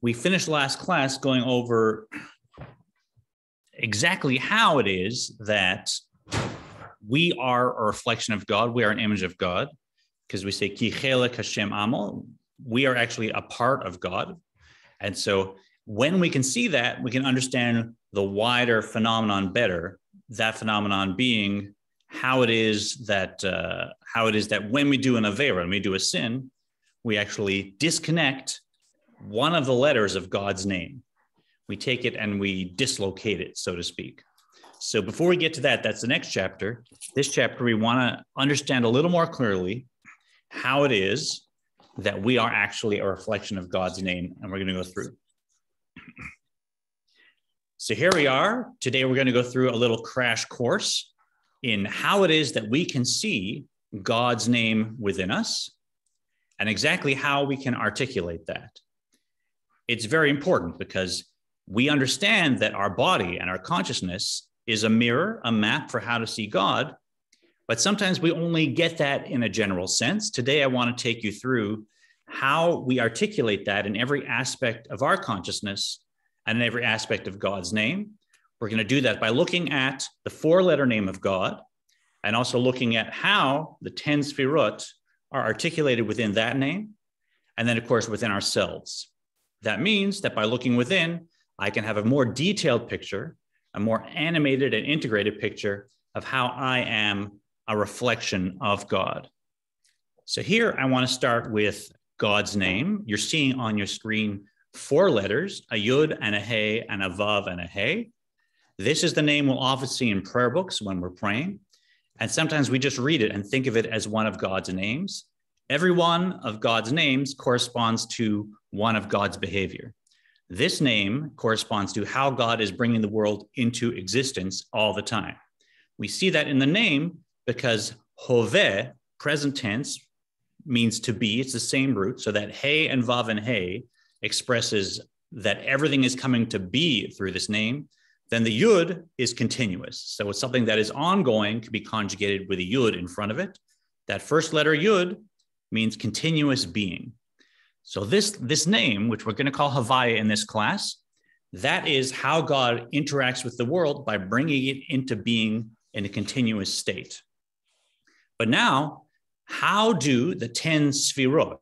we finished last class going over exactly how it is that we are a reflection of God. We are an image of God because we say ki Hashem amo. We are actually a part of God, and so when we can see that, we can understand the wider phenomenon better. That phenomenon being how it is that uh, how it is that when we do an avera, when we do a sin, we actually disconnect one of the letters of God's name. We take it and we dislocate it, so to speak. So before we get to that, that's the next chapter. This chapter, we want to understand a little more clearly how it is that we are actually a reflection of God's name, and we're going to go through. So here we are. Today, we're going to go through a little crash course in how it is that we can see God's name within us and exactly how we can articulate that. It's very important because we understand that our body and our consciousness is a mirror, a map for how to see God. But sometimes we only get that in a general sense. Today, I want to take you through how we articulate that in every aspect of our consciousness and in every aspect of God's name. We're going to do that by looking at the four letter name of God and also looking at how the 10 sfirot are articulated within that name. And then, of course, within ourselves. That means that by looking within, I can have a more detailed picture, a more animated and integrated picture of how I am a reflection of God. So here I want to start with God's name. You're seeing on your screen four letters, a yud and a hey and a vav and a hey. This is the name we'll often see in prayer books when we're praying. And sometimes we just read it and think of it as one of God's names. Every one of God's names corresponds to one of God's behavior. This name corresponds to how God is bringing the world into existence all the time. We see that in the name because Hove, present tense, means to be. It's the same root. So that Hey and Vav and Hey expresses that everything is coming to be through this name. Then the Yud is continuous. So it's something that is ongoing, can be conjugated with a Yud in front of it. That first letter Yud means continuous being. So this, this name, which we're going to call Havaya in this class, that is how God interacts with the world by bringing it into being in a continuous state. But now, how do the 10 Sfirot,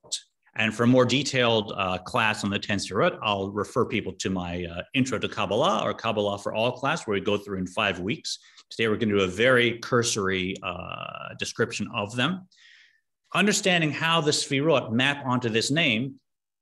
and for a more detailed uh, class on the 10 Sfirot, I'll refer people to my uh, Intro to Kabbalah or Kabbalah for All class, where we go through in five weeks. Today, we're going to do a very cursory uh, description of them. Understanding how the Sfirot map onto this name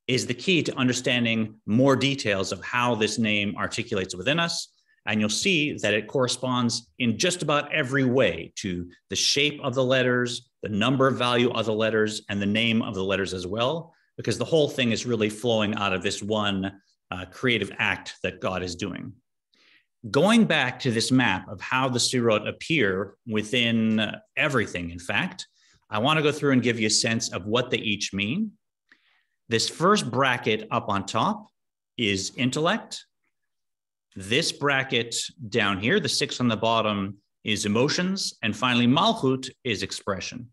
is the key to understanding more details of how this name articulates within us. And you'll see that it corresponds in just about every way to the shape of the letters, the number value of the letters, and the name of the letters as well, because the whole thing is really flowing out of this one uh, creative act that God is doing. Going back to this map of how the Sfirot appear within everything, in fact, I want to go through and give you a sense of what they each mean. This first bracket up on top is intellect. This bracket down here, the six on the bottom, is emotions. And finally, Malchut is expression.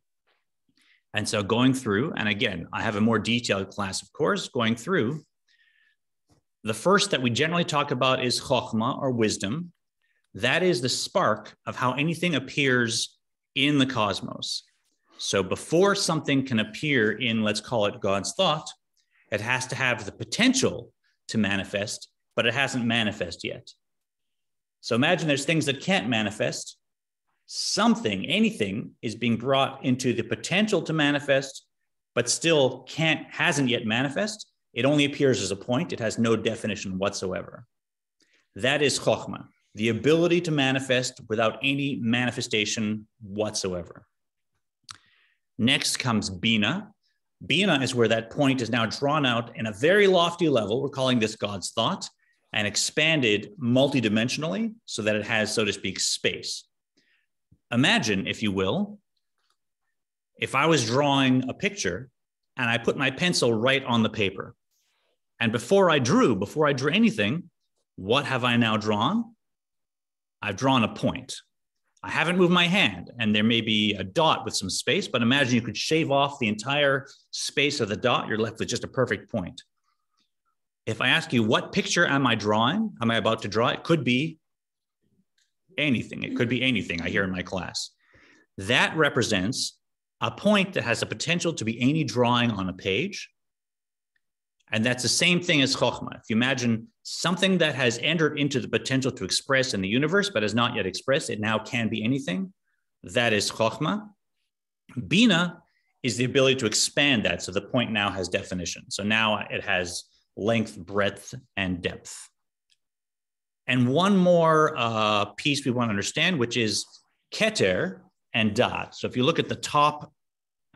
And so going through, and again, I have a more detailed class, of course, going through. The first that we generally talk about is Chokhmah or wisdom. That is the spark of how anything appears in the cosmos. So before something can appear in, let's call it God's thought, it has to have the potential to manifest, but it hasn't manifest yet. So imagine there's things that can't manifest. Something, anything is being brought into the potential to manifest, but still can't, hasn't yet manifest. It only appears as a point. It has no definition whatsoever. That is chokhmah, the ability to manifest without any manifestation whatsoever. Next comes Bina. Bina is where that point is now drawn out in a very lofty level. We're calling this God's thought and expanded multidimensionally so that it has, so to speak, space. Imagine, if you will, if I was drawing a picture and I put my pencil right on the paper. And before I drew, before I drew anything, what have I now drawn? I've drawn a point. I haven't moved my hand, and there may be a dot with some space, but imagine you could shave off the entire space of the dot. You're left with just a perfect point. If I ask you, what picture am I drawing? Am I about to draw? It could be anything. It could be anything I hear in my class. That represents a point that has the potential to be any drawing on a page. And that's the same thing as Chokhmah. If you imagine something that has entered into the potential to express in the universe, but has not yet expressed, it now can be anything. That is Chokhmah. Bina is the ability to expand that. So the point now has definition. So now it has length, breadth, and depth. And one more uh, piece we want to understand, which is keter and daat. So if you look at the top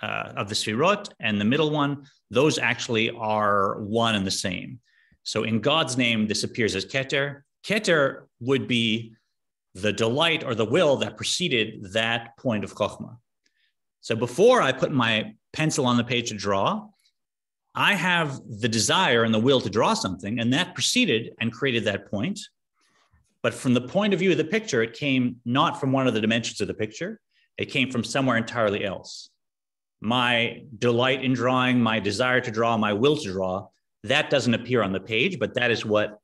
uh, of the sfirot and the middle one, those actually are one and the same. So in God's name, this appears as keter. Keter would be the delight or the will that preceded that point of chokhmah. So before I put my pencil on the page to draw, I have the desire and the will to draw something, and that preceded and created that point. But from the point of view of the picture, it came not from one of the dimensions of the picture, it came from somewhere entirely else. My delight in drawing, my desire to draw, my will to draw, that doesn't appear on the page, but that is what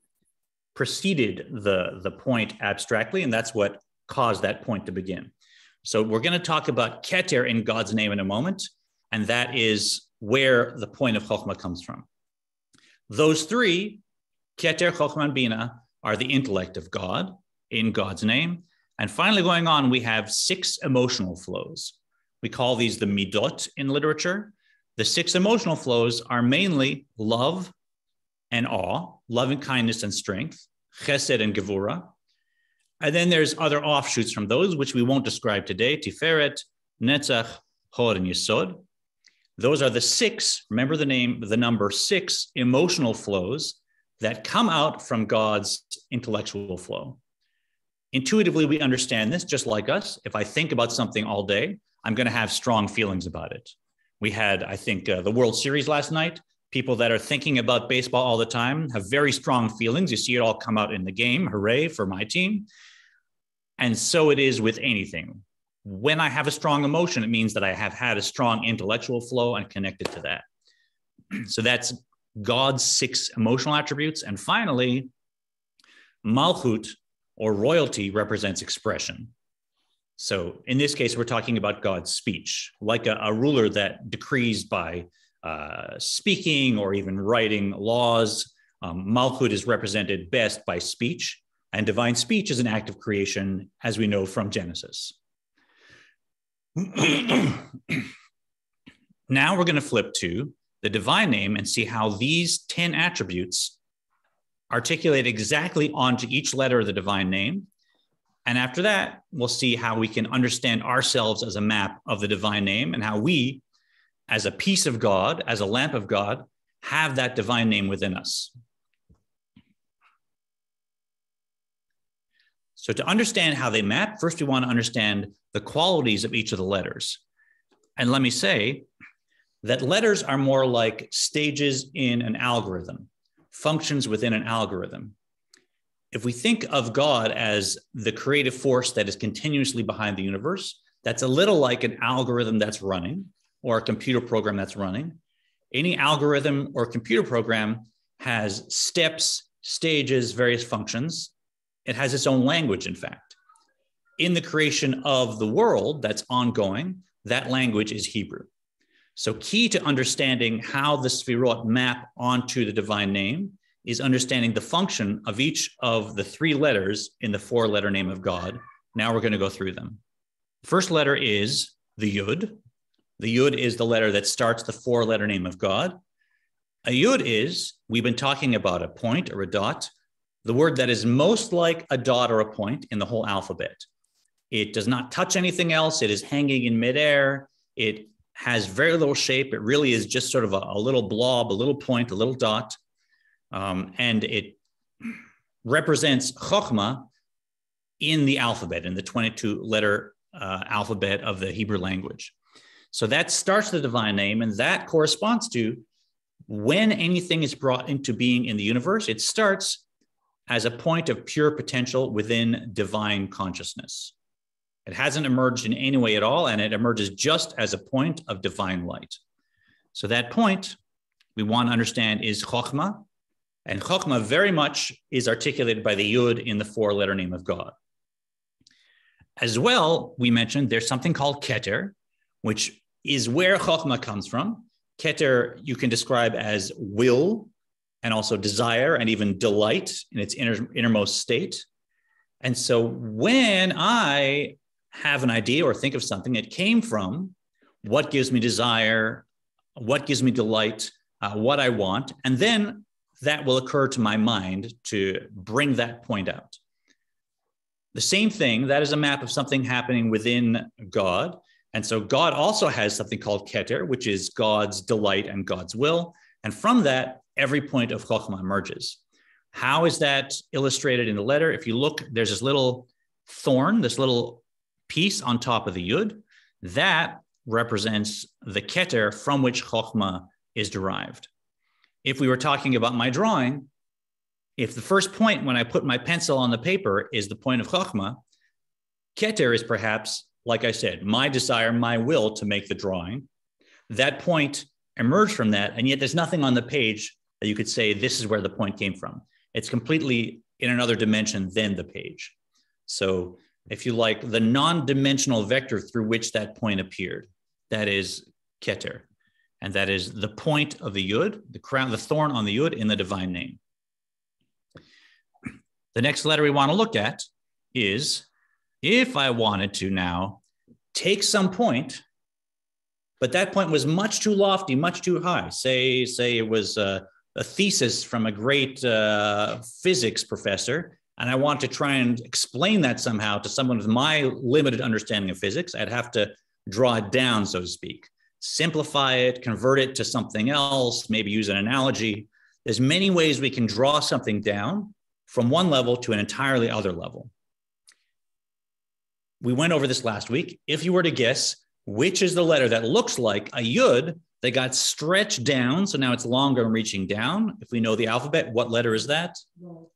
preceded the, the point abstractly, and that's what caused that point to begin. So we're going to talk about Keter in God's name in a moment, and that is where the point of Chokhmah comes from. Those three, Keter, Chokhmah, and Bina, are the intellect of God in God's name. And finally, going on, we have six emotional flows. We call these the midot in literature. The six emotional flows are mainly love and awe, loving kindness and strength, chesed and gevura, and then there's other offshoots from those, which we won't describe today Tiferet, Netzach, Hod, and Yesod. Those are the six, remember the name, the number six emotional flows that come out from God's intellectual flow. Intuitively, we understand this just like us. If I think about something all day, I'm going to have strong feelings about it. We had, I think, uh, the World Series last night. People that are thinking about baseball all the time have very strong feelings. You see it all come out in the game. Hooray for my team. And so it is with anything. When I have a strong emotion, it means that I have had a strong intellectual flow and connected to that. so that's God's six emotional attributes. And finally, Malchut or royalty represents expression. So in this case, we're talking about God's speech, like a, a ruler that decrees by uh, speaking or even writing laws. Um, Malchut is represented best by speech. And divine speech is an act of creation, as we know from Genesis. now we're going to flip to the divine name and see how these 10 attributes articulate exactly onto each letter of the divine name. And after that, we'll see how we can understand ourselves as a map of the divine name and how we, as a piece of God, as a lamp of God, have that divine name within us. So to understand how they map, first we want to understand the qualities of each of the letters. And let me say that letters are more like stages in an algorithm, functions within an algorithm. If we think of God as the creative force that is continuously behind the universe, that's a little like an algorithm that's running or a computer program that's running. Any algorithm or computer program has steps, stages, various functions it has its own language, in fact. In the creation of the world that's ongoing, that language is Hebrew. So, key to understanding how the Sfirot map onto the divine name is understanding the function of each of the three letters in the four letter name of God. Now we're going to go through them. First letter is the Yud. The Yud is the letter that starts the four letter name of God. A Yud is, we've been talking about a point or a dot the word that is most like a dot or a point in the whole alphabet. It does not touch anything else. It is hanging in midair. It has very little shape. It really is just sort of a, a little blob, a little point, a little dot. Um, and it represents Chokhmah in the alphabet, in the 22 letter uh, alphabet of the Hebrew language. So that starts the divine name, and that corresponds to when anything is brought into being in the universe, it starts as a point of pure potential within divine consciousness. It hasn't emerged in any way at all, and it emerges just as a point of divine light. So, that point we want to understand is Chokhmah. And Chokhmah very much is articulated by the Yud in the four letter name of God. As well, we mentioned there's something called Keter, which is where Chokhmah comes from. Keter you can describe as will and also desire and even delight in its inner, innermost state. And so when I have an idea or think of something, it came from what gives me desire, what gives me delight, uh, what I want. And then that will occur to my mind to bring that point out. The same thing, that is a map of something happening within God. And so God also has something called Keter, which is God's delight and God's will. And from that, every point of Chokhmah emerges. How is that illustrated in the letter? If you look, there's this little thorn, this little piece on top of the Yud. That represents the Keter from which Chokhmah is derived. If we were talking about my drawing, if the first point when I put my pencil on the paper is the point of Chokhmah, Keter is perhaps, like I said, my desire, my will to make the drawing. That point emerged from that, and yet there's nothing on the page that you could say this is where the point came from. It's completely in another dimension than the page. So, if you like, the non dimensional vector through which that point appeared, that is Keter. And that is the point of the Yud, the crown, the thorn on the Yud in the divine name. The next letter we want to look at is if I wanted to now take some point, but that point was much too lofty, much too high. Say, say it was a, a thesis from a great uh, physics professor, and I want to try and explain that somehow to someone with my limited understanding of physics. I'd have to draw it down, so to speak, simplify it, convert it to something else, maybe use an analogy. There's many ways we can draw something down from one level to an entirely other level. We went over this last week. If you were to guess which is the letter that looks like a yud that got stretched down, so now it's longer and reaching down. If we know the alphabet, what letter is that?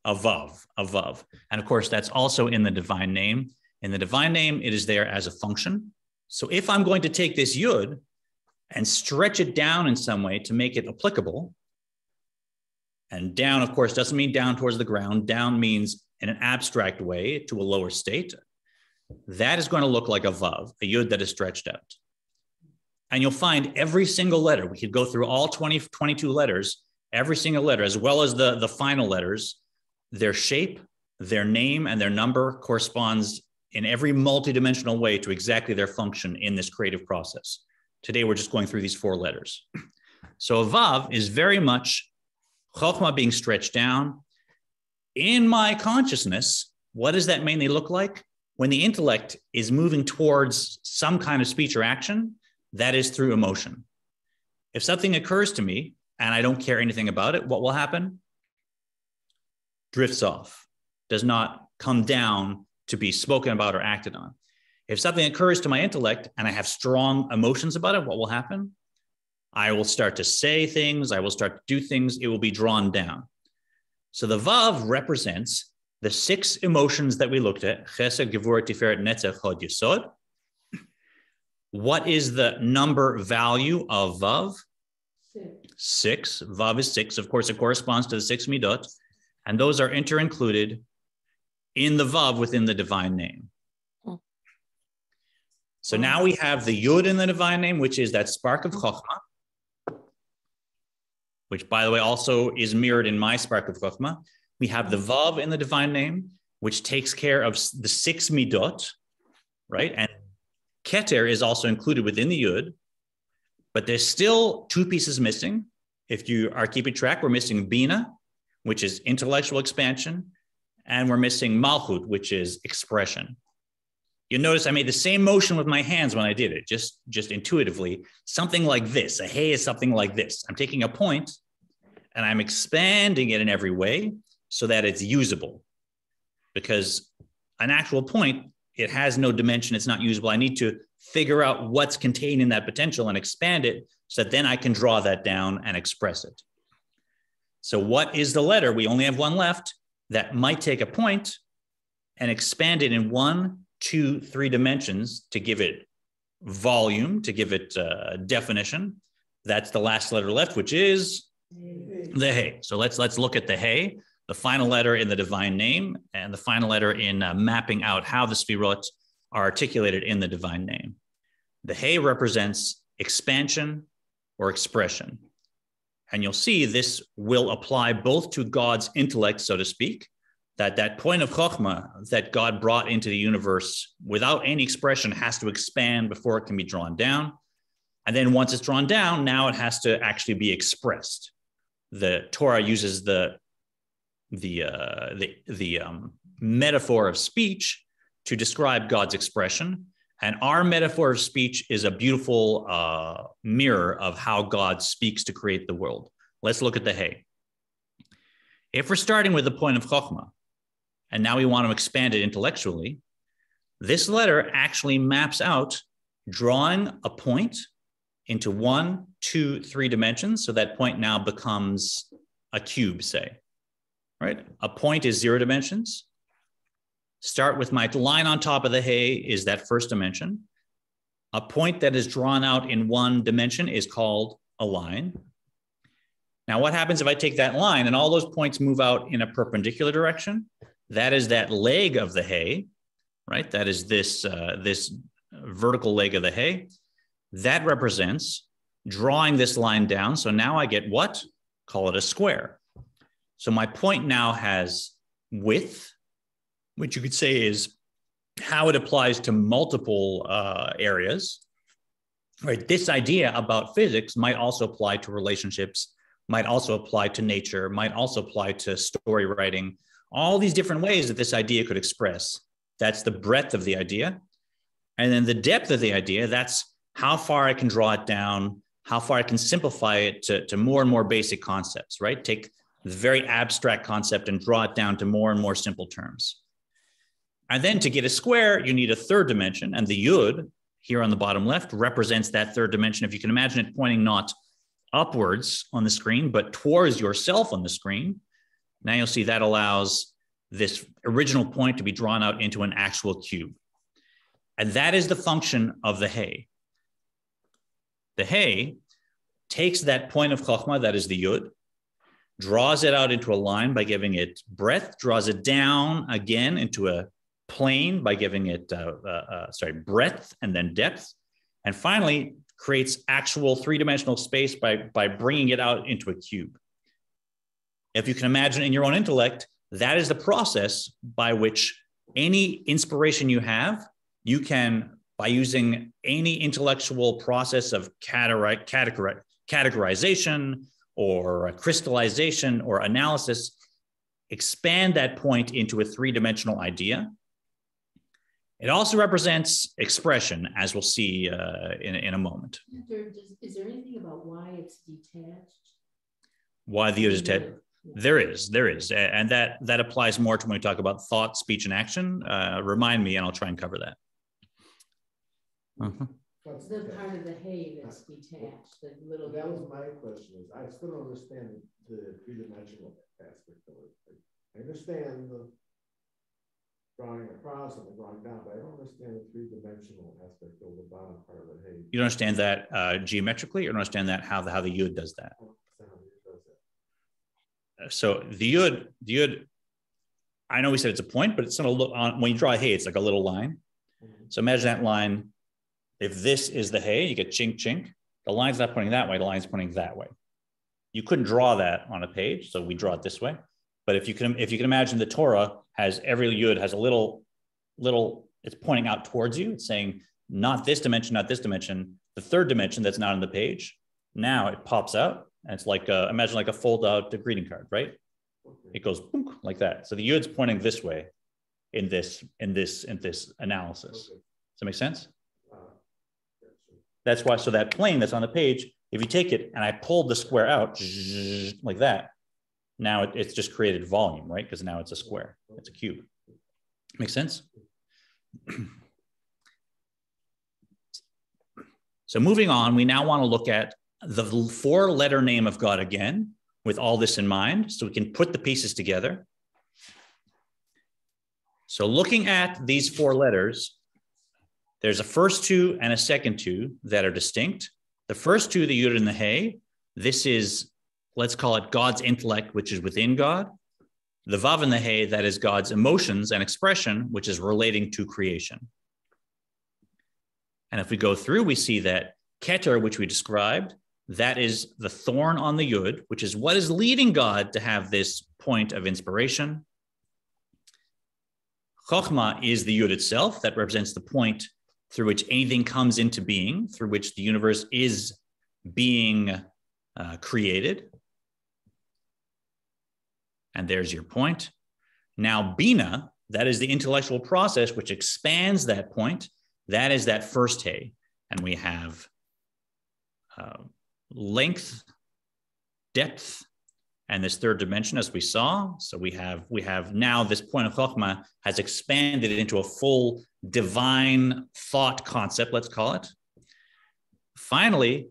A vav, a. And of course, that's also in the divine name. In the divine name, it is there as a function. So if I'm going to take this yud and stretch it down in some way to make it applicable, and down, of course, doesn't mean down towards the ground. Down means in an abstract way to a lower state. That is going to look like a vav, a yud that is stretched out. And you'll find every single letter, we could go through all 20, 22 letters, every single letter, as well as the, the final letters, their shape, their name, and their number corresponds in every multidimensional way to exactly their function in this creative process. Today, we're just going through these four letters. So vav is very much Chokhmah being stretched down. In my consciousness, what does that mainly look like? When the intellect is moving towards some kind of speech or action, that is through emotion. If something occurs to me and I don't care anything about it, what will happen? Drifts off, does not come down to be spoken about or acted on. If something occurs to my intellect and I have strong emotions about it, what will happen? I will start to say things, I will start to do things, it will be drawn down. So the Vav represents the six emotions that we looked at Chesed, Gevurah, Tiferet, Netzach, Hod, Yesod. What is the number value of Vav? Six. six. Vav is six. Of course, it corresponds to the six Midot, and those are inter-included in the Vav within the divine name. So now we have the Yud in the divine name, which is that spark of Chokhmah which by the way also is mirrored in my spark of Chokhmah. We have the Vav in the divine name, which takes care of the six midot, right? And Keter is also included within the Yud, but there's still two pieces missing. If you are keeping track, we're missing Bina, which is intellectual expansion, and we're missing Malchut, which is expression. You notice I made the same motion with my hands when I did it, just, just intuitively. Something like this. A hay is something like this. I'm taking a point and I'm expanding it in every way so that it's usable. Because an actual point, it has no dimension, it's not usable. I need to figure out what's contained in that potential and expand it so that then I can draw that down and express it. So, what is the letter? We only have one left that might take a point and expand it in one two, three dimensions to give it volume, to give it uh, definition. That's the last letter left, which is The Hey. So let's let's look at the Hey, the final letter in the divine name, and the final letter in uh, mapping out how the Sfirot are articulated in the divine name. The Hey represents expansion or expression. And you'll see this will apply both to God's intellect, so to speak, that that point of chokhmah that God brought into the universe without any expression has to expand before it can be drawn down. And then once it's drawn down, now it has to actually be expressed. The Torah uses the the uh, the the um, metaphor of speech to describe God's expression, and our metaphor of speech is a beautiful uh, mirror of how God speaks to create the world. Let's look at the hay. If we're starting with the point of chokhmah, and now we want to expand it intellectually, this letter actually maps out drawing a point into one, two, three dimensions. So that point now becomes a cube, say, right? A point is zero dimensions. Start with my line on top of the hay is that first dimension. A point that is drawn out in one dimension is called a line. Now, what happens if I take that line and all those points move out in a perpendicular direction? That is that leg of the hay, right? That is this, uh, this vertical leg of the hay. That represents drawing this line down. So now I get what? Call it a square. So my point now has width, which you could say is how it applies to multiple uh, areas. Right. This idea about physics might also apply to relationships, might also apply to nature, might also apply to story writing, all these different ways that this idea could express. That's the breadth of the idea. And then the depth of the idea, that's how far I can draw it down, how far I can simplify it to, to more and more basic concepts, right? Take the very abstract concept and draw it down to more and more simple terms. And then to get a square, you need a third dimension. And the yud here on the bottom left represents that third dimension. If you can imagine it pointing not upwards on the screen, but towards yourself on the screen, now you'll see that allows this original point to be drawn out into an actual cube. And that is the function of the hay. The hay takes that point of chokhmah, that is the yud, draws it out into a line by giving it breadth, draws it down again into a plane by giving it, uh, uh, uh, sorry, breadth and then depth. And finally, creates actual three dimensional space by, by bringing it out into a cube. If you can imagine in your own intellect, that is the process by which any inspiration you have, you can, by using any intellectual process of categorization or crystallization or analysis, expand that point into a three dimensional idea it also represents expression, as we'll see uh, in, in a moment. There, is there anything about why it's detached? Why the is detached? There is, there is, and that that applies more to when we talk about thought, speech, and action. Uh, remind me, and I'll try and cover that. Uh-huh. the part of the hay that's detached, the little. That was my question. Is I still don't understand the three dimensional aspect of it. I understand the drawing across and the drawing down, but I don't understand the three-dimensional aspect of the bottom part of the hay. You don't understand that uh, geometrically, or don't understand that how the how the yud does that? So the yud, the yud, I know we said it's a point, but it's going to look on when you draw a hay, it's like a little line. Mm-hmm. So imagine that line. If this is the hay, you get chink chink. The line's not pointing that way. The line's pointing that way. You couldn't draw that on a page, so we draw it this way. But if you can, if you can imagine the Torah has every yud has a little, little, it's pointing out towards you. It's saying not this dimension, not this dimension. The third dimension that's not on the page. Now it pops out, and it's like a, imagine like a fold out greeting card, right? It goes boom, like that. So the yud's pointing this way in this in this in this analysis. Does that make sense? Uh, that's why. So that plane that's on the page, if you take it and I pulled the square out like that, now it, it's just created volume, right? Because now it's a square, it's a cube. Make sense? so moving on, we now want to look at the four letter name of God again with all this in mind so we can put the pieces together. So looking at these four letters, there's a first two and a second two that are distinct. The first two, the yud and the hey, this is let's call it God's intellect, which is within God. The Vav and the Hey, that is God's emotions and expression, which is relating to creation. And if we go through, we see that Keter, which we described, that is the thorn on the Yud, which is what is leading God to have this point of inspiration. Chokhmah is the Yud itself, that represents the point through which anything comes into being, through which the universe is being uh, created. And there's your point. Now, Bina, that is the intellectual process which expands that point. That is that first hay. And we have uh, length, depth, and this third dimension, as we saw. So we have we have now this point of Chokhmah has expanded into a full divine thought concept, let's call it. Finally,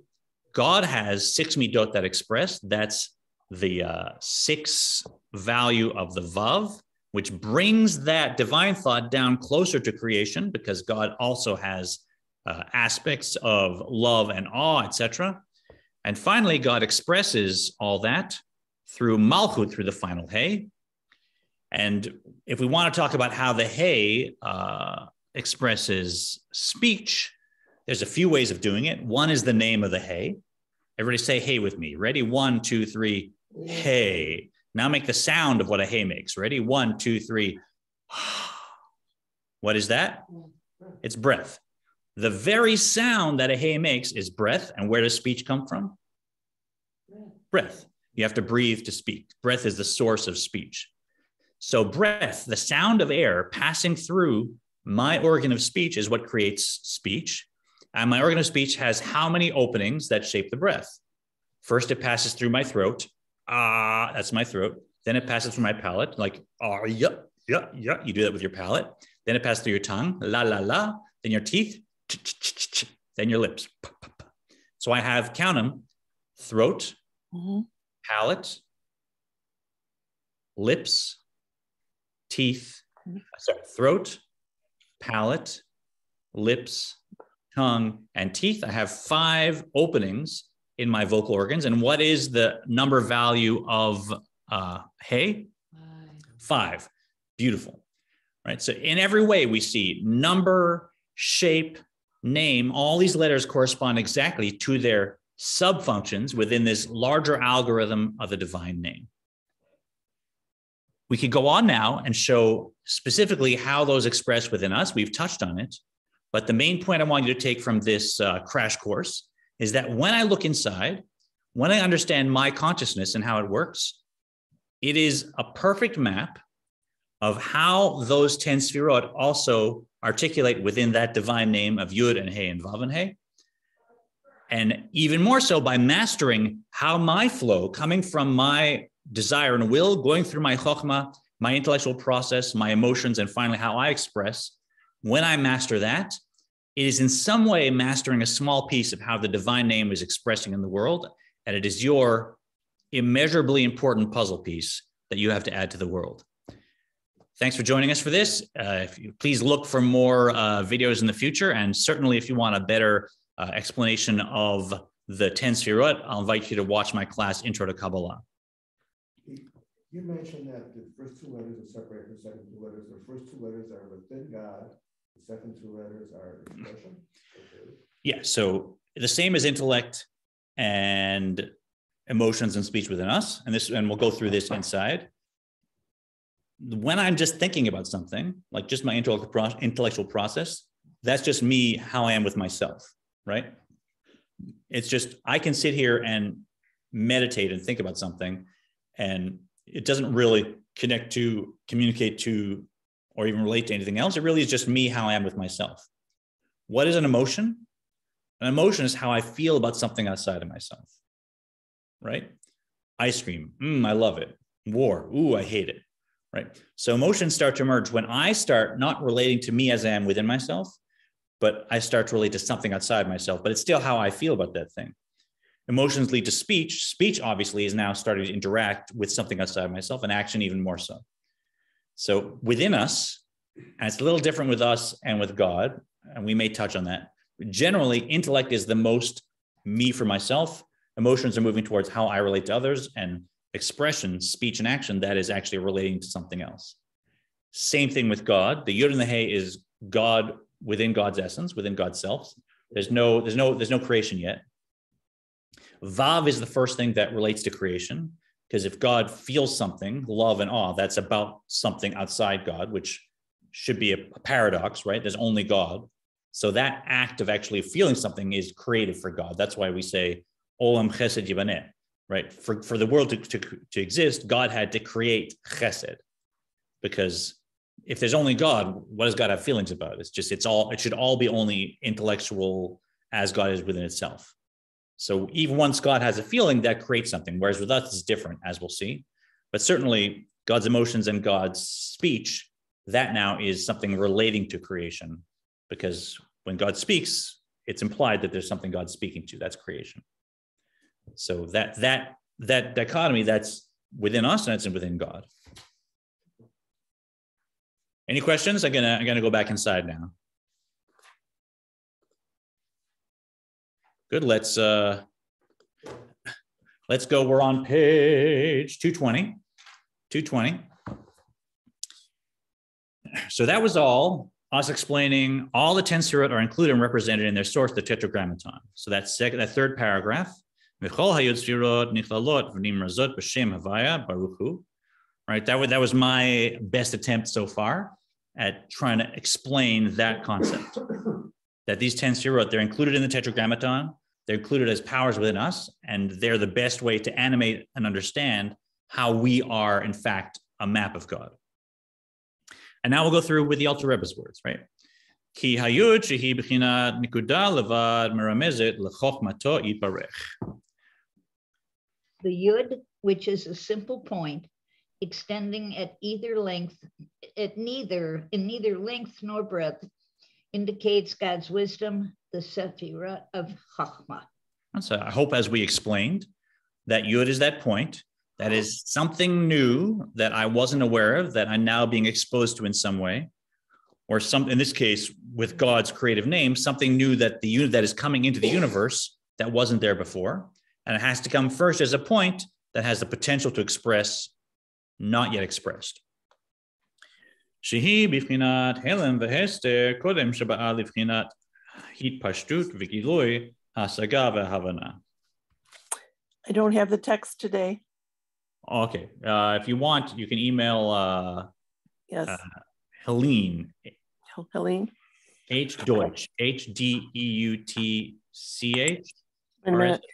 God has six midot that express. That's the uh, six value of the Vav, which brings that divine thought down closer to creation because God also has uh, aspects of love and awe, etc. And finally, God expresses all that through Malchut, through the final Hay. And if we want to talk about how the Hay uh, expresses speech, there's a few ways of doing it. One is the name of the Hay. Everybody say hey with me. Ready? One, two, three. Hey. Now make the sound of what a hay makes. Ready? One, two, three. What is that? It's breath. The very sound that a hay makes is breath. And where does speech come from? Breath. You have to breathe to speak. Breath is the source of speech. So, breath, the sound of air passing through my organ of speech, is what creates speech. And my organ of speech has how many openings that shape the breath? First, it passes through my throat. Ah, that's my throat. Then it passes through my palate, like ah, yeah, yeah, yeah. You do that with your palate. Then it passes through your tongue, la, la, la. Then your teeth, then your lips. So I have count them: throat, mm-hmm. palate, lips, teeth. Mm-hmm. Sorry, throat, palate, lips, tongue, and teeth. I have five openings in my vocal organs. And what is the number value of uh, hay? Five. Five. Beautiful. Right. So in every way, we see number, shape, name. All these letters correspond exactly to their subfunctions within this larger algorithm of the divine name. We could go on now and show specifically how those express within us. We've touched on it. But the main point I want you to take from this uh, crash course is that when I look inside, when I understand my consciousness and how it works, it is a perfect map of how those 10 sfirot also articulate within that divine name of Yud and He and Vav and He. And even more so by mastering how my flow, coming from my desire and will, going through my chokhmah, my intellectual process, my emotions, and finally how I express, when I master that, it is in some way mastering a small piece of how the divine name is expressing in the world. And it is your immeasurably important puzzle piece that you have to add to the world. Thanks for joining us for this. Uh, you, please look for more uh, videos in the future. And certainly, if you want a better uh, explanation of the 10 Sfirot, I'll invite you to watch my class, Intro to Kabbalah. You mentioned that the first two letters are separated from the second two letters. The first two letters are within God, the second two letters are expression. Okay. Yeah. So the same as intellect and emotions and speech within us. And this, and we'll go through this inside. When I'm just thinking about something, like just my intellectual process, that's just me, how I am with myself, right? It's just, I can sit here and meditate and think about something, and it doesn't really connect to communicate to or even relate to anything else. It really is just me, how I am with myself. What is an emotion? An emotion is how I feel about something outside of myself, right? Ice cream, mm, I love it. War, ooh, I hate it, right? So emotions start to emerge when I start not relating to me as I am within myself, but I start to relate to something outside myself, but it's still how I feel about that thing. Emotions lead to speech. Speech obviously is now starting to interact with something outside myself and action even more so. So within us, and it's a little different with us and with God, and we may touch on that. Generally, intellect is the most me for myself. Emotions are moving towards how I relate to others, and expression, speech, and action that is actually relating to something else. Same thing with God. The Yud and the Hey is God within God's essence, within God's self. There's no, there's no, there's no creation yet. Vav is the first thing that relates to creation, because if God feels something, love and awe, that's about something outside God, which should be a, a paradox, right? There's only God. So that act of actually feeling something is created for God. That's why we say Olam Chesed Yibaneh, right? For, for the world to, to, to exist, God had to create Chesed, because if there's only God, what does God have feelings about? It's just it's all it should all be only intellectual as God is within itself. So even once God has a feeling, that creates something. Whereas with us, it's different, as we'll see. But certainly, God's emotions and God's speech, that now is something relating to creation, because when God speaks, it's implied that there's something God's speaking to. That's creation. So that that that dichotomy that's within us and it's within God. Any questions? I'm gonna I'm gonna go back inside now. Good. Let's uh let's go. We're on page 220. 220. So that was all us explaining all the 10 sfirot are included and represented in their source, the tetragrammaton. So that second, that third paragraph. Right. That was that was my best attempt so far at trying to explain that concept. that these 10 sfirot, they're included in the tetragrammaton, they're included as powers within us, and they're the best way to animate and understand how we are, in fact, a map of God. And now we'll go through with the Alter Rebbe's words, right? Ki hayud shehi levad meramezet yiparech. The yud, which is a simple point, extending at either length, at neither, in neither length nor breadth, indicates God's wisdom, the Sephirah of Chachma. So I hope as we explained, that Yud is that point. That is something new that I wasn't aware of, that I'm now being exposed to in some way. Or some in this case, with God's creative name, something new that the unit that is coming into the universe that wasn't there before. And it has to come first as a point that has the potential to express not yet expressed. שהיא בבחינת הלם והסתר קודם שבאה לבחינת התפשטות וגילוי השגה והבנה. I don't have the text today. Okay, uh, if you want, you can email uh, Yes, uh, Helene, Helene. H Deutsch, H D E U T C H, Wait a or minute.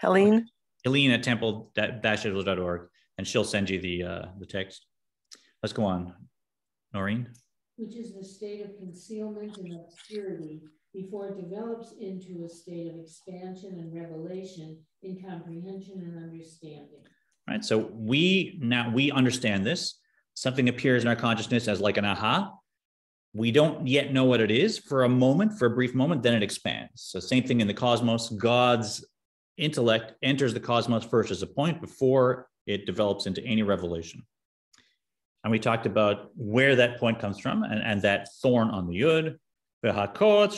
Helene, Helene at temple-israel.org, and she'll send you the uh, the text. Let's go on. Noreen? Which is the state of concealment and obscurity before it develops into a state of expansion and revelation in comprehension and understanding. right? So we now we understand this. Something appears in our consciousness as like an aha. We don't yet know what it is for a moment, for a brief moment, then it expands. So same thing in the cosmos. God's intellect enters the cosmos first as a point before it develops into any revelation. And we talked about where that point comes from and, and that thorn on the yud. Ratzon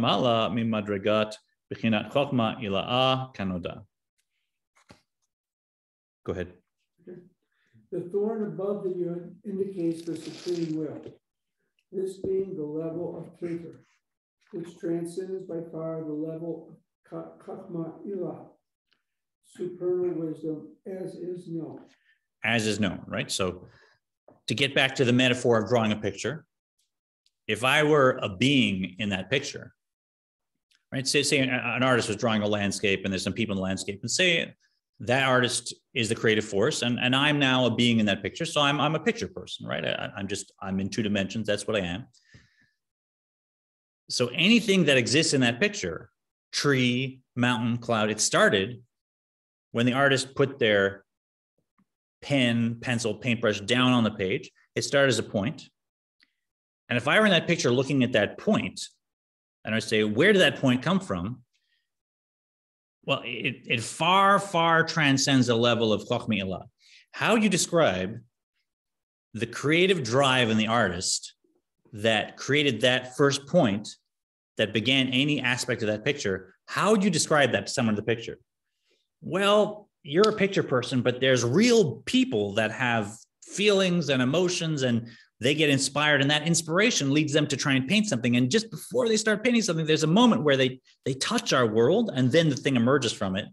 mala kanoda. Go ahead. The thorn above the yud indicates the supreme will, this being the level of Keter which transcends by far the level of Ka- Chachma Ilah, supernal wisdom, as is known. as is known, right? So to get back to the metaphor of drawing a picture, if I were a being in that picture, right? Say, say an an artist was drawing a landscape and there's some people in the landscape, and say that artist is the creative force, and, and I'm now a being in that picture. So I'm, I'm a picture person, right? I, I'm just, I'm in two dimensions. That's what I am. So anything that exists in that picture, tree, mountain, cloud, it started when the artist put their pen, pencil, paintbrush down on the page. It started as a point. And if I were in that picture looking at that point, and I say, where did that point come from? Well, it, it far, far transcends the level of Ilah. How you describe the creative drive in the artist that created that first point that began any aspect of that picture, how would you describe that to someone in the picture? Well, you're a picture person, but there's real people that have feelings and emotions and they get inspired and that inspiration leads them to try and paint something and just before they start painting something there's a moment where they they touch our world and then the thing emerges from it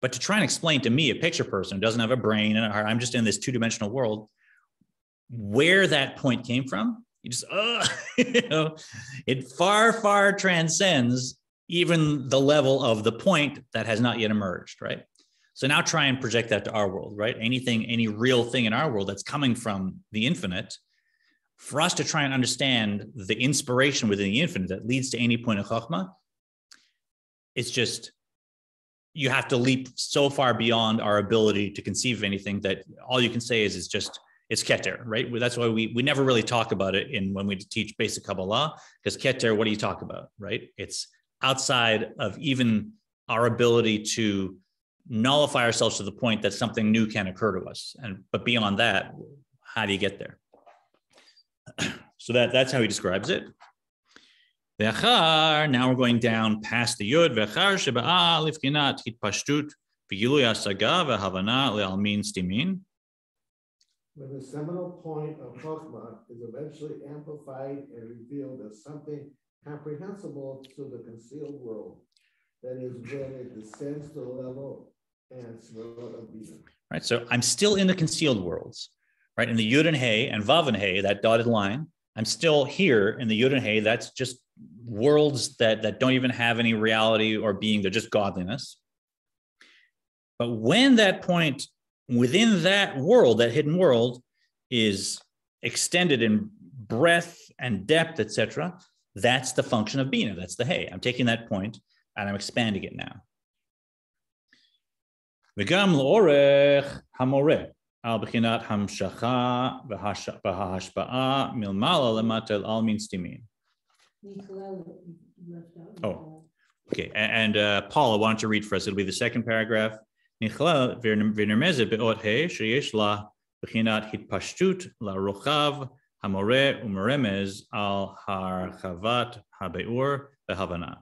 but to try and explain to me a picture person who doesn't have a brain and i'm just in this two-dimensional world where that point came from you just uh, you know? It far far transcends even the level of the point that has not yet emerged right? So now try and project that to our world right? Anything any real thing in our world that's coming from the infinite for us to try and understand the inspiration within the infinite that leads to any point of chachma it's just you have to leap so far beyond our ability to conceive of anything that all you can say is it's just it's keter, right? That's why we we never really talk about it in when we teach basic Kabbalah, because keter, what do you talk about, right? It's outside of even our ability to nullify ourselves to the point that something new can occur to us. And but beyond that, how do you get there? so that that's how he describes it. Now we're going down past the yud. V'achar sheba'a lifkinat hitpashtut v'gilui asaga v'havana le'almin stimin when the seminal point of Chokhmah is eventually amplified and revealed as something comprehensible to the concealed world, that is when it descends to the level and smell of Bina. Right. So I'm still in the concealed worlds, right? In the Yud and Hey and Vav and Hey, that dotted line, I'm still here in the Yud and Hey. That's just worlds that, that don't even have any reality or being, they're just godliness. But when that point within that world, that hidden world, is extended in breadth and depth, etc. That's the function of Bina. That's the hey. I'm taking that point and I'm expanding it now. וגם לאורך המורה, על בחינת המשכה וההשפעה מלמעלה למטה על מין סתימים. Oh, okay. And uh, Paula, why don't you read for us? It'll be the second paragraph, נכלל ונרמזת באות ה' שיש לה בחינת התפשטות לרוחב המורה ומרמז על הרחבת הביאור והבנה.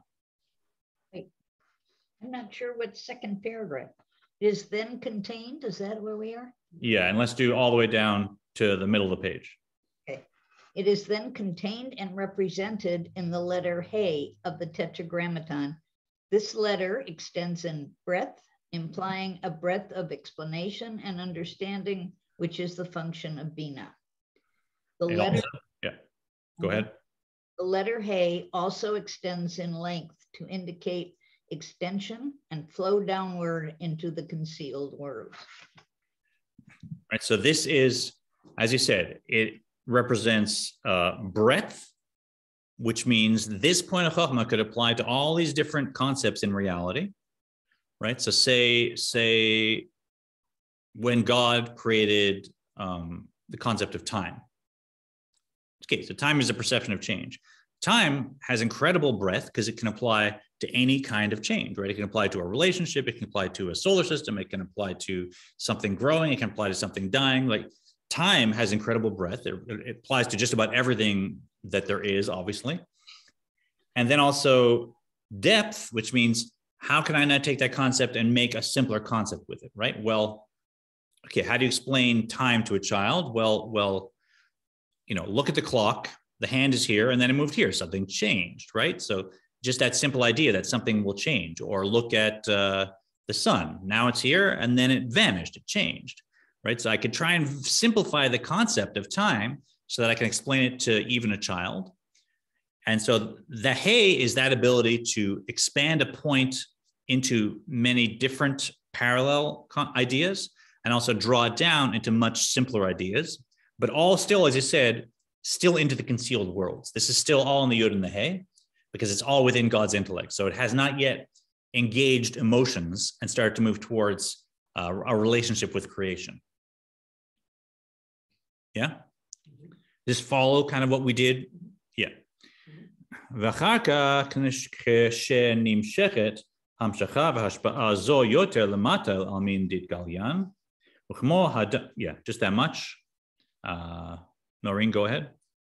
I'm not sure what second paragraph is then contained. Is that where we are? Yeah, and let's do all the way down to the middle of the page. Okay. It is then contained and represented in the letter Hey of the Tetragrammaton. This letter extends in breadth, implying a breadth of explanation and understanding, which is the function of Bina. The It letter, also- yeah, go ahead. the letter Hey also extends in length to indicate extension and flow downward into the concealed world. Right. So this is, as you said, it represents uh, breadth, which means this point of chachma could apply to all these different concepts in reality. Right. So say say when God created um, the concept of time. Okay, so time is a perception of change. Time has incredible breadth because it can apply to any kind of change, right? It can apply to a relationship, it can apply to a solar system, it can apply to something growing, it can apply to something dying. Like time has incredible breadth. It, it applies to just about everything that there is, obviously. And then also depth, which means how can I now take that concept and make a simpler concept with it, right? Well, okay, how do you explain time to a child? Well, well, you know, look at the clock. The hand is here, and then it moved here. Something changed, right? So just that simple idea that something will change. Or look at uh, the sun. Now it's here, and then it vanished. It changed, right? So I could try and simplify the concept of time so that I can explain it to even a child. And so the hey is that ability to expand a point into many different parallel ideas and also draw it down into much simpler ideas, but all still, as I said, still into the concealed worlds. This is still all in the yod and the Hey, because it's all within God's intellect. So it has not yet engaged emotions and started to move towards uh, a relationship with creation. Yeah? Just follow kind of what we did. Yeah. ואחר כך כשנמשכת המשכה והשפעה זו יותר למטה על מין דתגליין, וכמו הד... Yeah, just that much. Uh, Noreen, go ahead.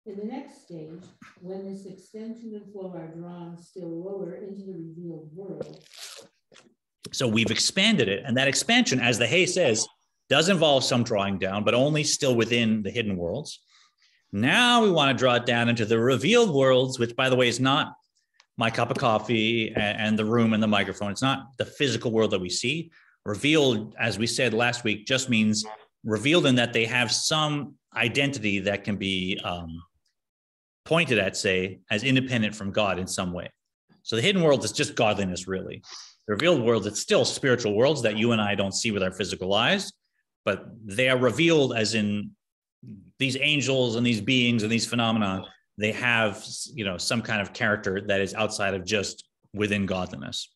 In the next stage, when this extension and flow are drawn still lower into the revealed world, So we've expanded it. And that expansion, as the Hay says, does involve some drawing down, but only still within the hidden worlds. Now we want to draw it down into the revealed worlds, which, by the way, is not my cup of coffee and, and the room and the microphone. It's not the physical world that we see. Revealed, as we said last week, just means revealed in that they have some identity that can be um, pointed at, say, as independent from God in some way. So the hidden world is just godliness, really. The revealed world, it's still spiritual worlds that you and I don't see with our physical eyes, but they are revealed as in these angels and these beings and these phenomena. They have, you know, some kind of character that is outside of just within godliness.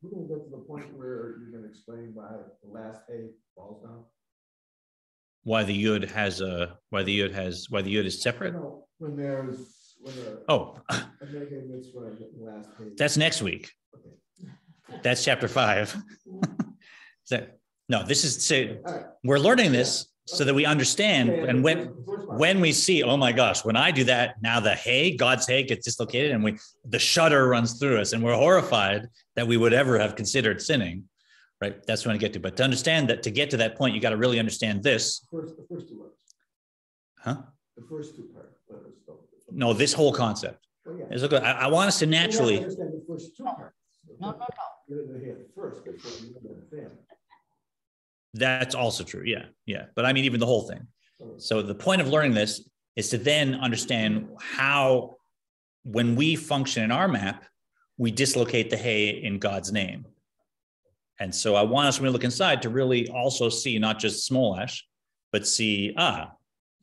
We're gonna get to the point where you can explain why the last hay falls down. Why the yud has a why the yud has why the yud is separate. No, When there's, when a. Oh, A mega mitzvah in the last hay. that's next week. That's chapter five. That no? This is All right. we're learning this so that we understand Okay, and when first- the first part. when we see oh my gosh when i do that now the hay god's hay gets dislocated and we the shudder runs through us and we're horrified that we would ever have considered sinning right that's what i get to but to understand that to get to that point you got to really understand this First, the first two words, huh the first two parts no this whole concept Oh, yeah. is okay. I, I want us to You to naturally Understand the first two parts. No, no, no. You're gonna hear it first before you understand. That's also true. Yeah. Yeah. But i mean even the whole thing. So the point of learning this is to then understand how when we function in our map we dislocate the hay in god's name. And so i want us when we look inside to really also see not just Smolash but see ah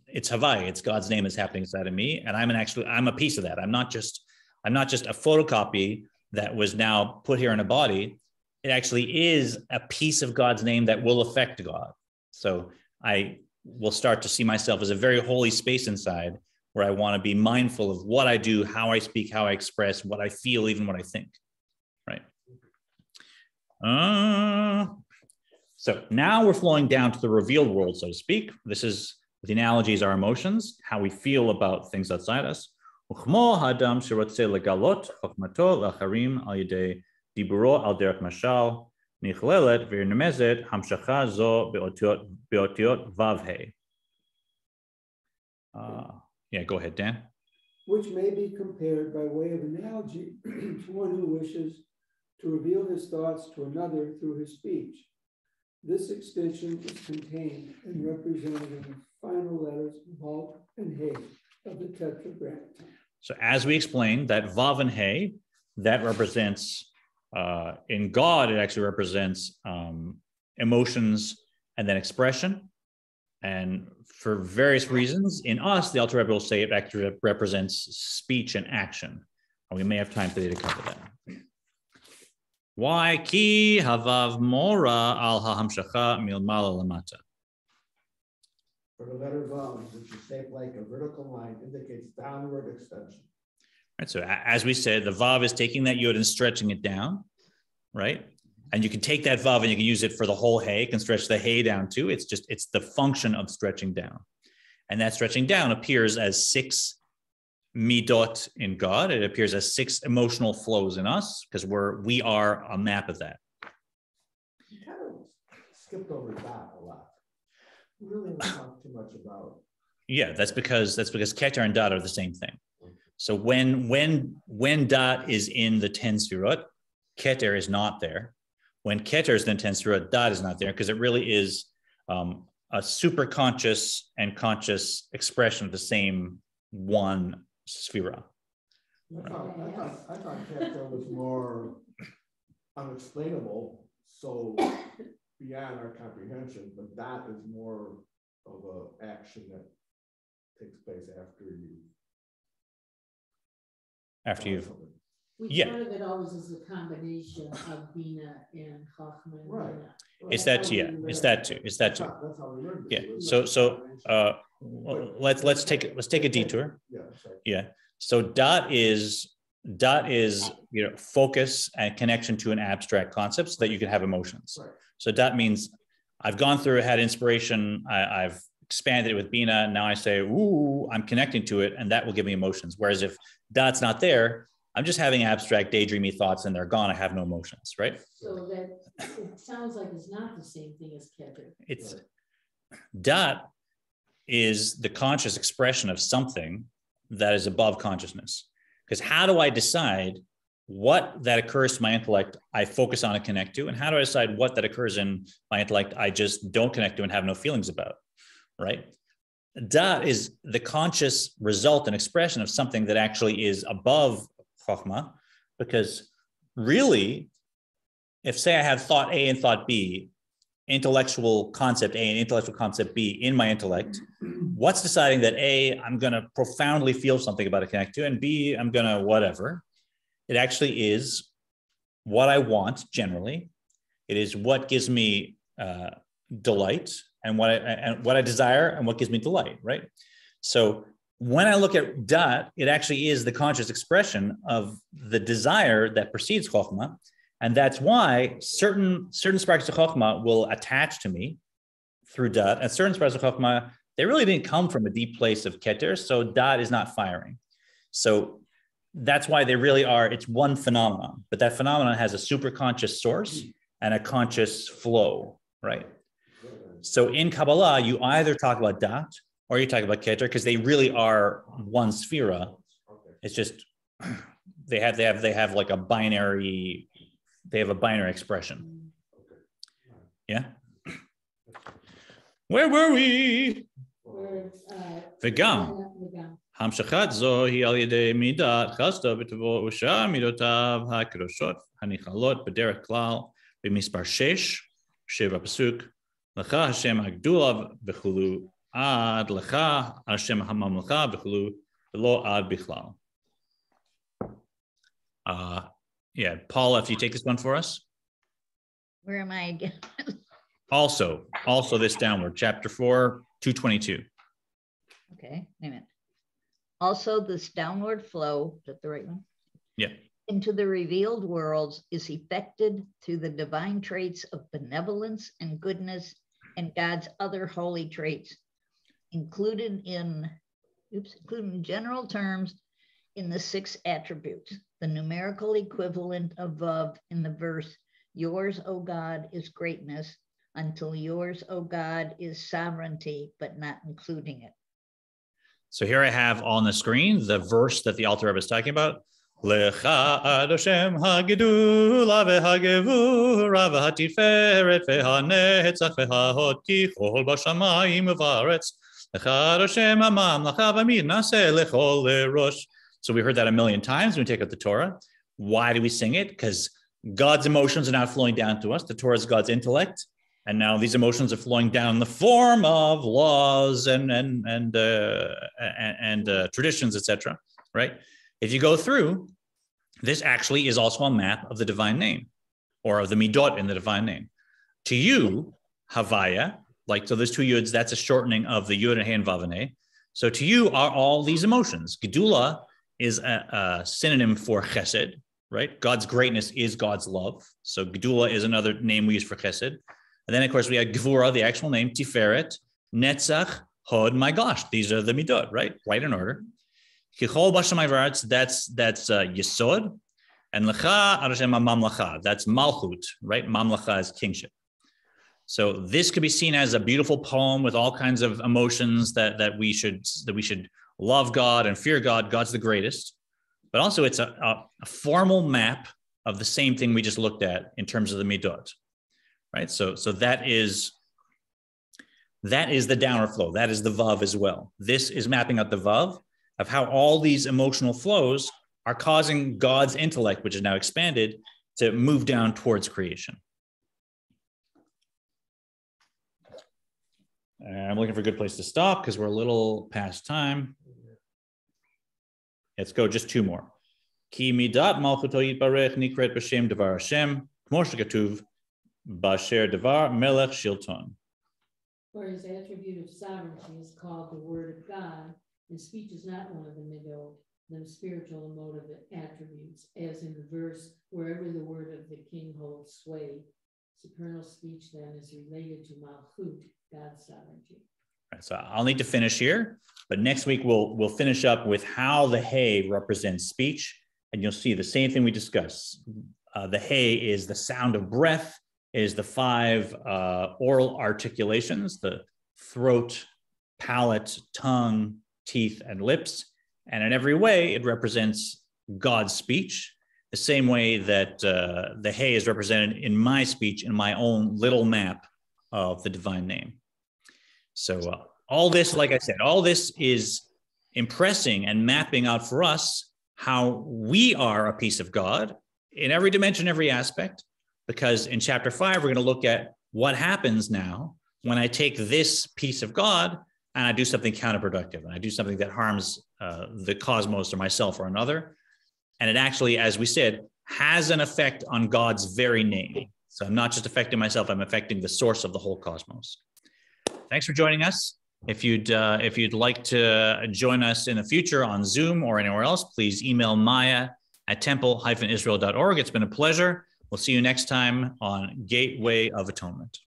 it's Havaya. It's god's name is happening inside of me. And i'm an actually i'm a piece of that. I'm not just i'm not just a photocopy that was now put here in a body it actually is a piece of god's name that will affect god so i will start to see myself as a very holy space inside where I want to be mindful of what I do, how I speak, how I express, what I feel, even what I think. Right. Uh, so now we're flowing down to the revealed world, so to speak. This is the analogies, our emotions, how we feel about things outside us. וכמו האדם שרוצה לגלות חוכמתו לאחרים על ידי דיבורו על דרך משל, נכללת ונרמזת המשכה זו באותיות, באותיות ו"ה. Uh, yeah, go ahead, Dan. which may be compared by way of analogy to one who wishes to reveal his thoughts to another through his speech. This extension is contained and represented in the final letters Vav and He of the Tetragrammaton. So as we explained, that Vav and He, that represents, uh, in God, it actually represents um, emotions and then expression. And for various reasons, in us, the Alter will say it actually represents speech and action. And we may have time today to cover that. Why? Ki havav mora al hahamshacha milmala lamata. For the letter Vav, which is shaped like a vertical line, indicates downward extension. Right. So as we said, the vav is taking that yod and stretching it down, right? And you can take that vav and you can use it for the whole hay. You can stretch the hay down too. It's just it's the function of stretching down, and that stretching down appears as six midot in God. It appears as six emotional flows in us because we're we are a map of that. You kind of skipped over that a lot. Really don't too much about. Yeah, that's because that's because keter and daat are the same thing. So when when when daat is in the ten sfirot, keter is not there. When keter is in the ten sfirot, daat is not there because it really is um, a super conscious and conscious expression of the same one sfira. I thought, I thought, I thought Keter was more unexplainable, so beyond our comprehension, but that is more of an action that takes place after you. After you've We Yeah. thought of it always as a combination of Bina and Chachma. and Right. Bina. it's that yeah, it's that too. It's that That's too. how that's how we learned. it. Yeah. So so uh, let's let's take it. Let's take a detour. Yeah. Yeah. So daat is daat is you know focus and connection to an abstract concept so that you can have emotions. Right. So daat means I've gone through, had inspiration, I, I've expanded it with Bina. Now I say, ooh, I'm connecting to it, and that will give me emotions. Whereas if that's not there, I'm just having abstract, daydreamy thoughts and they're gone. I have no emotions, right? So that, it sounds like it's not the same thing as keter. It's daat is the conscious expression of something that is above consciousness. Because how do I decide what that occurs to my intellect I focus on and connect to? And how do I decide what that occurs in my intellect I just don't connect to and have no feelings about? Right? Daat is the conscious result and expression of something that actually is above Chokhmah, because really, if say I have thought A and thought B, intellectual concept A and intellectual concept B in my intellect, what's deciding that A, I'm going to profoundly feel something about a connect to, and B, I'm going to whatever. It actually is what I want generally. It is what gives me uh, delight and what I, and what I desire and what gives me delight, right? So when I look at daat, it actually is the conscious expression of the desire that precedes chokhmah, and that's why certain certain sparks of chokhmah will attach to me through daat, and certain sparks of chokhmah they really didn't come from a deep place of keter, so daat is not firing. So that's why they really are. It's one phenomenon, but that phenomenon has a super conscious source and a conscious flow, right? so in Kabbalah, you either talk about Daat or you talk about Keter because they really are one sfira. It's just they have they have they have like a binary they have a binary expression. Yeah. Where were we? Vegam המשכת זו היא על ידי מידת חסדו וטובו ושאר מידותיו הקדושות הנכללות בדרך כלל במספר 6, 7 פסוק, Lecha Hashem Agdulav v'chulu ad lecha Hashem Hamamlecha v'chulu v'lo ad bichlal. Uh, yeah, Paula, if you take this one for us. Where am I again? also, also this downward, chapter 4, 222. Okay, wait a minute. Also, this downward flow, is that the right one? Yeah. Into the revealed worlds is effected through the divine traits of benevolence and goodness and God's other holy traits, included in, oops, included in general terms in the six attributes. The numerical equivalent of above in the verse, yours, O God, is greatness, until yours, O God, is sovereignty, but not including it. So here I have on the screen the verse that the Alter Rebbe is talking about. Lecha Adoshem hagedula v'hagevura v'hatiferet v'hanetzach v'hahoti chol b'shamayim u'varetz Lecha Adoshem hamamlacha v'mid naseh lechol lerosh So we heard that a million times when we take out the Torah. Why do we sing it? Because God's emotions are now flowing down to us. The Torah is God's intellect. And now these emotions are flowing down in the form of laws and and and uh, and, and uh, traditions, etc. Right? If you go through, this actually is also a map of the divine name, or of the midot in the divine name. To you, Havaya, like so, there's two yuds. That's a shortening of the yud and and vavane. So to you are all these emotions. Gedula is a, a synonym for chesed, right? God's greatness is God's love. So Gedula is another name we use for chesed. And then, of course, we have Gvura, the actual name, Tiferet, Netzach, Hod, my gosh. These are the midot, right? Right in order. Kichol that's that's uh, Yesod. And Lecha Mamlacha, that's Malchut, right? Mamlacha is kingship. So this could be seen as a beautiful poem with all kinds of emotions that that we should that we should love God and fear God. God's the greatest. But also it's a, a, a formal map of the same thing we just looked at in terms of the midot right? So, so that is that is the downward flow. That is the vav as well. This is mapping out the vav of how all these emotional flows are causing God's intellect, which is now expanded, to move down towards creation. Uh, I'm looking for a good place to stop because we're a little past time. Let's go just two more. Ki midat malchuto yitbarech nikret b'shem devar Hashem, kmo Basher Devar Melech Shilton. For his attribute of sovereignty is called the word of God, and speech is not one of the midot, the spiritual emotive attributes, as in the verse, wherever the word of the king holds sway. Supernal speech then is related to Malchut, God's sovereignty. So I'll need to finish here, but next week we'll we'll finish up with how the hay represents speech, and you'll see the same thing we discussed. Uh, the hay is the sound of breath, is the five uh, oral articulations, the throat, palate, tongue, teeth, and lips, and in every way it represents God's speech. The same way that uh, the hay is represented in my speech in my own little map of the divine name. So, uh, all this, like I said, all this is impressing and mapping out for us how we are a piece of God in every dimension, every aspect. Because in chapter five, we're going to look at what happens now when I take this piece of God and I do something counterproductive and I do something that harms uh, the cosmos or myself or another. And it actually, as we said, has an effect on God's very name. So I'm not just affecting myself, I'm affecting the source of the whole cosmos. Thanks for joining us. If you'd uh, if you'd like to join us in the future on Zoom or anywhere else, please email Maya at temple-israel.org. It's been a pleasure. We'll see you next time on Gateway of Atonement.